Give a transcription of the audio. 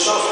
yourself